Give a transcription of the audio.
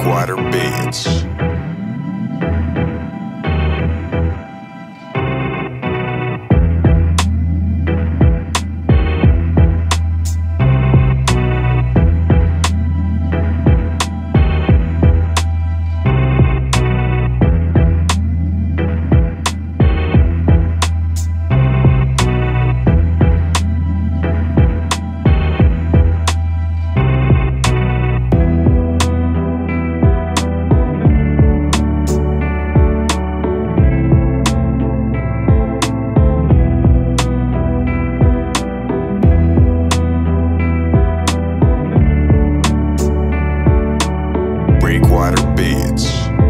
Breakwater Beds. Breakwater Beds.